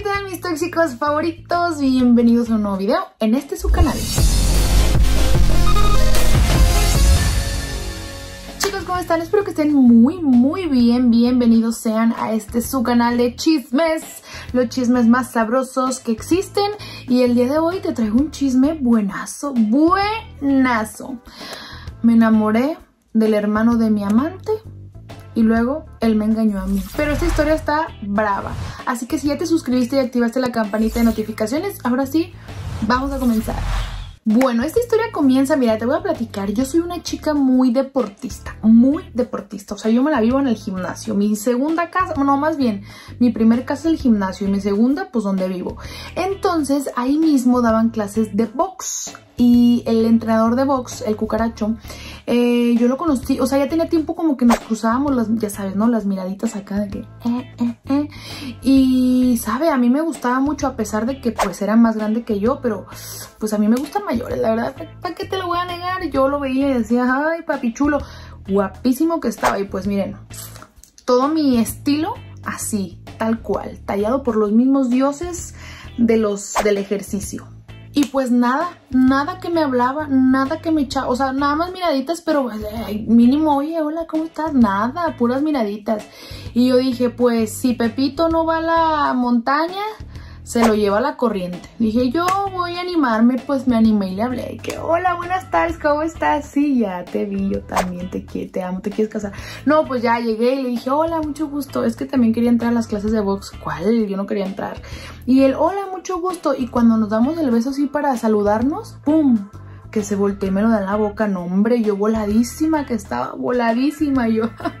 ¿qué tal mis tóxicos favoritos? Bienvenidos a un nuevo video en este su canal. Chicos, ¿cómo están? Espero que estén muy, muy bien. Bienvenidos sean a este su canal de chismes. Los chismes más sabrosos que existen. Y el día de hoy te traigo un chisme buenazo, buenazo. Me enamoré del hermano de mi amante y luego él me engañó a mí. Pero esta historia está brava. Así que si ya te suscribiste y activaste la campanita de notificaciones, ahora sí, vamos a comenzar. Bueno, esta historia comienza, mira, te voy a platicar. Yo soy una chica muy deportista, muy deportista. O sea, yo me la vivo en el gimnasio. Mi segunda casa, no, más bien, mi primer casa es el gimnasio y mi segunda, pues donde vivo. Entonces, ahí mismo daban clases de box. Y el entrenador de box, el cucaracho, eh, yo lo conocí, o sea, ya tenía tiempo como que nos cruzábamos, las, ya sabes, ¿no? Las miraditas acá de que, eh, eh, eh. Y, ¿sabe? A mí me gustaba mucho, a pesar de que pues era más grande que yo, pero pues a mí me gustan la verdad, ¿para qué te lo voy a negar? Yo lo veía y decía, ay, papi chulo, guapísimo que estaba. Y pues miren, todo mi estilo así, tal cual, tallado por los mismos dioses de los, del ejercicio. Y pues nada, nada que me hablaba, nada que me echaba, o sea, nada más miraditas, pero mínimo, oye, hola, ¿cómo estás? Nada, puras miraditas. Y yo dije, pues si Pepito no va a la montaña, se lo lleva a la corriente. Dije, yo voy a animarme, pues me animé y le hablé. que, hola, buenas tardes, ¿cómo estás? Sí, ya te vi, yo también te quiero, te amo, te quieres casar. No, pues ya llegué y le dije, hola, mucho gusto. Es que también quería entrar a las clases de box. ¿Cuál? Yo no quería entrar. Y él, hola, mucho gusto. Y cuando nos damos el beso así para saludarnos, ¡pum! que se volteó y me lo da en la boca, no hombre, yo voladísima que estaba, voladísima yo.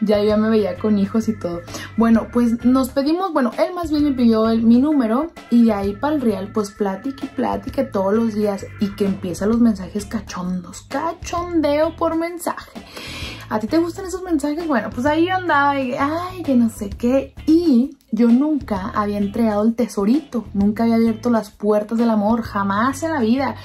ya ya me veía con hijos y todo. Bueno, pues nos pedimos, bueno, él más bien me pidió el, mi número y ahí para el real, pues plática y plática todos los días y que empiezan los mensajes cachondos, cachondeo por mensaje. ¿A ti te gustan esos mensajes? Bueno, pues ahí andaba y, ay, que no sé qué. Y yo nunca había entregado el tesorito, nunca había abierto las puertas del amor, jamás en la vida.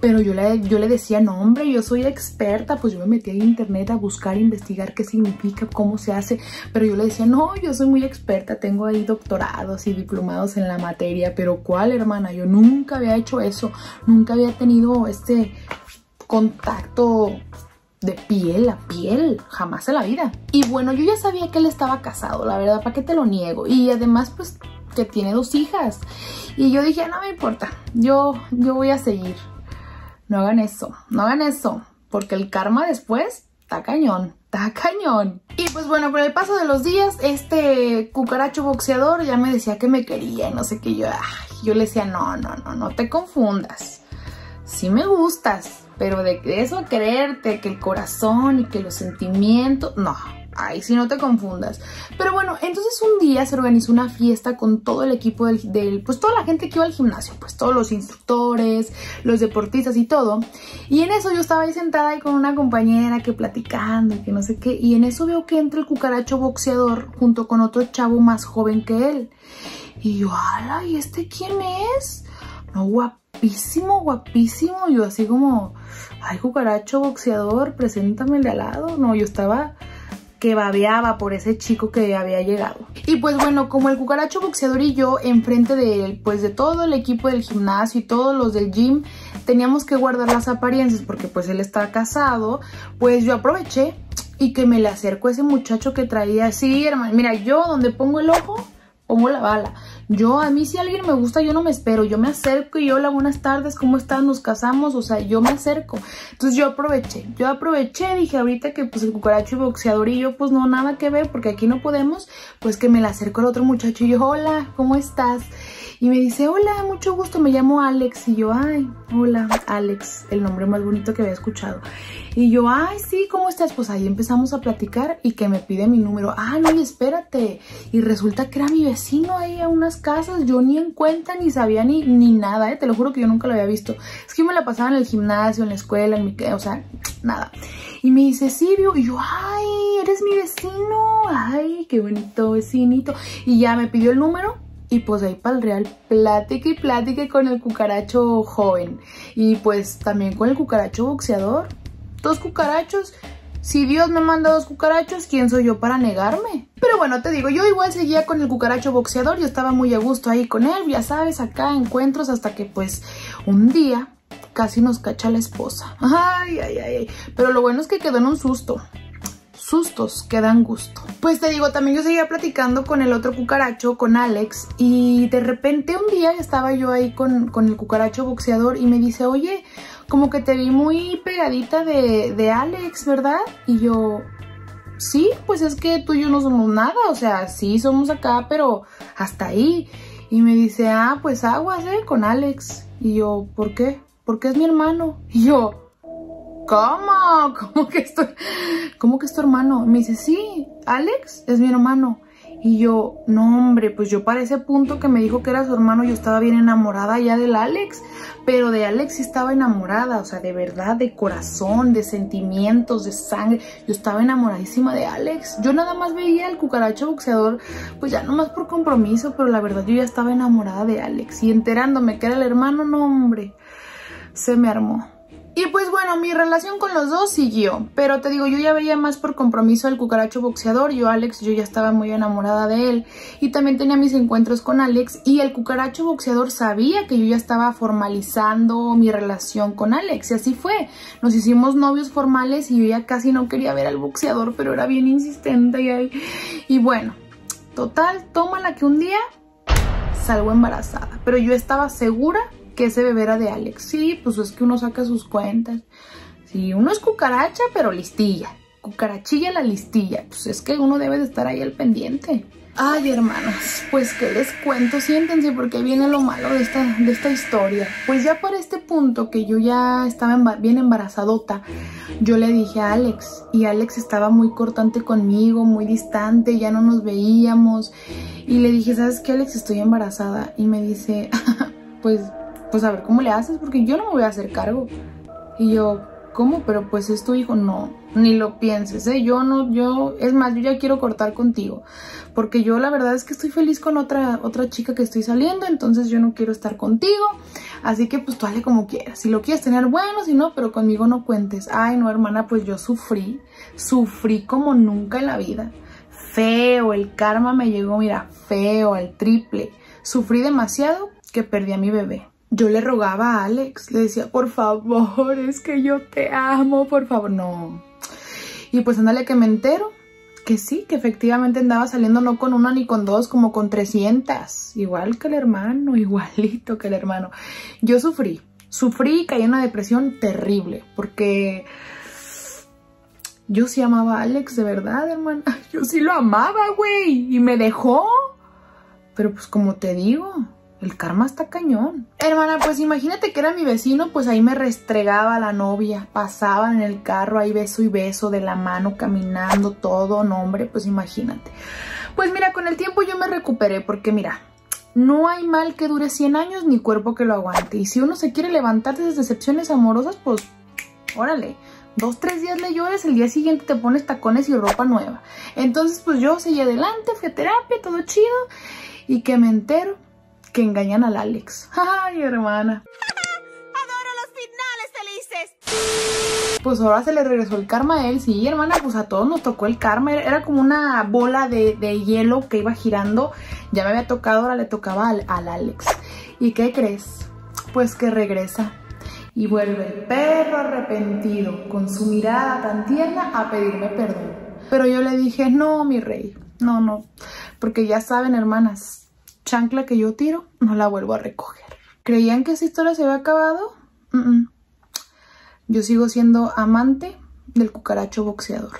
Pero yo le, yo le decía, no hombre, yo soy experta, pues yo me metí en internet a buscar, investigar qué significa, cómo se hace. Pero yo le decía, no, yo soy muy experta, tengo ahí doctorados y diplomados en la materia. Pero ¿cuál, hermana? Yo nunca había hecho eso, nunca había tenido este contacto de piel a piel, jamás en la vida. Y bueno, yo ya sabía que él estaba casado, la verdad, ¿para qué te lo niego? Y además, pues, que tiene dos hijas. Y yo dije, no me importa, yo, yo voy a seguir. No hagan eso, no hagan eso, porque el karma después está cañón, está cañón. Y pues bueno, por el paso de los días, este cucaracho boxeador ya me decía que me quería y no sé qué. Yo, yo le decía, no, no, no, no te confundas. Sí me gustas, pero de eso a quererte, que el corazón y que los sentimientos, no, Ay, si no te confundas. Pero bueno, entonces un día se organizó una fiesta con todo el equipo del, pues toda la gente que iba al gimnasio, pues todos los instructores, los deportistas y todo. Y en eso yo estaba ahí sentada ahí con una compañera que platicando y que no sé qué. Y en eso veo que entra el cucaracho boxeador junto con otro chavo más joven que él. Y yo, ala, ¿y este quién es? No, guapísimo, guapísimo. Yo así como, ay, cucaracho boxeador, preséntame el de al lado. No, yo estaba que babeaba por ese chico que había llegado. Y pues bueno, como el cucaracho boxeador y yo, enfrente de pues de todo el equipo del gimnasio y todos los del gym, teníamos que guardar las apariencias porque pues él está casado, pues yo aproveché y que me le acerco a ese muchacho que traía así, hermano, mira, yo donde pongo el ojo, pongo la bala. Yo, a mí si alguien me gusta, yo no me espero, yo me acerco y hola, buenas tardes, ¿cómo están? Nos casamos, o sea, yo me acerco. Entonces yo aproveché, yo aproveché, dije ahorita que pues el cucaracho y boxeador y yo pues no, nada que ver, porque aquí no podemos, pues que me la acerco al otro muchacho y yo, hola, ¿cómo estás? Y me dice, hola, mucho gusto, me llamo Alex. Y yo, ay, hola, Alex, el nombre más bonito que había escuchado. Y yo, ay, sí, ¿cómo estás? Pues ahí empezamos a platicar y que me pide mi número. Ah, no, y espérate. Y resulta que era mi vecino ahí a unas casas. Yo ni en cuenta, ni sabía ni, ni nada, ¿eh? Te lo juro que yo nunca lo había visto. Es que yo me la pasaba en el gimnasio, en la escuela, en mi... O sea, nada. Y me dice, sí, y yo, ay, eres mi vecino. Ay, qué bonito vecinito. Y ya me pidió el número y pues ahí para el real plática y plática con el cucaracho joven. Y pues también con el cucaracho boxeador. Dos cucarachos. Si Dios me manda dos cucarachos, ¿quién soy yo para negarme? Pero bueno, te digo, yo igual seguía con el cucaracho boxeador, yo estaba muy a gusto ahí con él, ya sabes, acá encuentros hasta que pues un día casi nos cacha la esposa. Ay, ay, ay, pero lo bueno es que quedó en un susto sustos que dan gusto. Pues te digo, también yo seguía platicando con el otro cucaracho, con Alex, y de repente un día estaba yo ahí con, con el cucaracho boxeador y me dice, oye, como que te vi muy pegadita de, de Alex, ¿verdad? Y yo, sí, pues es que tú y yo no somos nada, o sea, sí somos acá, pero hasta ahí. Y me dice, ah, pues aguas, ¿eh? Con Alex. Y yo, ¿por qué? Porque es mi hermano. Y yo, ¿cómo? ¿Cómo que, estoy, ¿Cómo que es tu hermano? Me dice, sí, Alex es mi hermano. Y yo, no hombre, pues yo para ese punto que me dijo que era su hermano, yo estaba bien enamorada ya del Alex. Pero de Alex sí estaba enamorada, o sea, de verdad, de corazón, de sentimientos, de sangre. Yo estaba enamoradísima de Alex. Yo nada más veía al cucaracho boxeador, pues ya nomás por compromiso, pero la verdad yo ya estaba enamorada de Alex. Y enterándome que era el hermano, no hombre, se me armó. Y pues bueno, mi relación con los dos siguió, pero te digo, yo ya veía más por compromiso al cucaracho boxeador, yo Alex, yo ya estaba muy enamorada de él y también tenía mis encuentros con Alex y el cucaracho boxeador sabía que yo ya estaba formalizando mi relación con Alex y así fue, nos hicimos novios formales y yo ya casi no quería ver al boxeador, pero era bien insistente y, y bueno, total, tómala que un día salgo embarazada, pero yo estaba segura que ese bebé era de Alex. Sí, pues es que uno saca sus cuentas. Sí, uno es cucaracha, pero listilla. Cucarachilla la listilla. Pues es que uno debe de estar ahí al pendiente. Ay, hermanas, pues que les cuento, siéntense porque viene lo malo de esta, de esta historia. Pues ya por este punto que yo ya estaba bien embarazadota, yo le dije a Alex y Alex estaba muy cortante conmigo, muy distante, ya no nos veíamos. Y le dije, ¿sabes qué, Alex? Estoy embarazada. Y me dice, pues pues a ver cómo le haces, porque yo no me voy a hacer cargo. Y yo, ¿cómo? Pero pues es tu hijo, no, ni lo pienses, ¿eh? Yo no, yo, es más, yo ya quiero cortar contigo, porque yo la verdad es que estoy feliz con otra, otra chica que estoy saliendo, entonces yo no quiero estar contigo, así que pues tú hazle como quieras, si lo quieres tener bueno, si no, pero conmigo no cuentes. Ay, no, hermana, pues yo sufrí, sufrí como nunca en la vida, feo, el karma me llegó, mira, feo, al triple, sufrí demasiado que perdí a mi bebé yo le rogaba a Alex, le decía, por favor, es que yo te amo, por favor, no. Y pues ándale que me entero que sí, que efectivamente andaba saliendo no con una ni con dos, como con 300. Igual que el hermano, igualito que el hermano. Yo sufrí, sufrí y caí en una depresión terrible, porque yo sí amaba a Alex, de verdad, hermana. Yo sí lo amaba, güey, y me dejó. Pero pues como te digo, el karma está cañón. Hermana, pues imagínate que era mi vecino, pues ahí me restregaba la novia. Pasaban en el carro ahí beso y beso de la mano, caminando, todo, no hombre, pues imagínate. Pues mira, con el tiempo yo me recuperé porque mira, no hay mal que dure 100 años ni cuerpo que lo aguante. Y si uno se quiere levantar de esas decepciones amorosas, pues órale. Dos, tres días le llores, el día siguiente te pones tacones y ropa nueva. Entonces, pues yo seguí adelante, fui a terapia, todo chido. Y que me entero que engañan al Alex. Ay, hermana. Adoro los finales felices. Pues ahora se le regresó el karma a él. Sí, hermana, pues a todos nos tocó el karma. Era como una bola de, hielo que iba girando. Ya me había tocado, ahora le tocaba al, al Alex. ¿Y qué crees? Pues que regresa. Y vuelve el perro arrepentido, con su mirada tan tierna, a pedirme perdón. Pero yo le dije, no, mi rey, no, no. Porque ya saben, hermanas, chancla que yo tiro, no la vuelvo a recoger. ¿Creían que esa historia se había acabado? Yo sigo siendo amante del cucaracho boxeador.